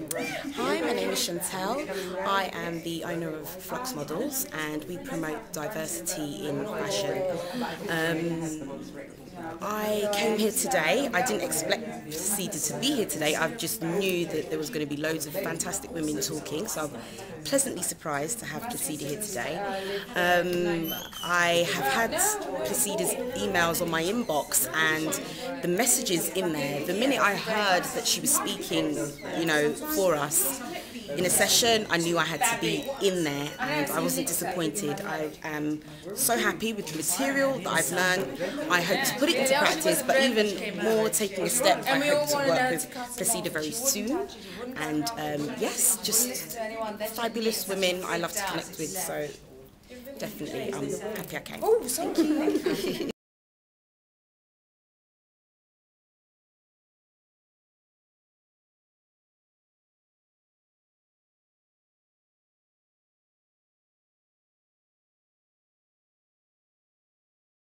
Hi, my name is Chantel. I am the owner of Flux Models and we promote diversity in fashion. Um, I came here today. I didn't expect Placida to be here today. I just knew that there was going to be loads of fantastic women talking, so I'm pleasantly surprised to have Placida here today. Um, I have had Placida's emails on my inbox and the messages in there. The minute I heard that she was speaking, you know, for us, in a session, I knew I had to be in there and I wasn't disappointed. I am so happy with the material that I've learned. I hope to put it into practice, but even more taking a step, I hope to work with Placida very soon. And um, yes, just fabulous women I love to connect with, so definitely I'm happy I came. Oh, thank you.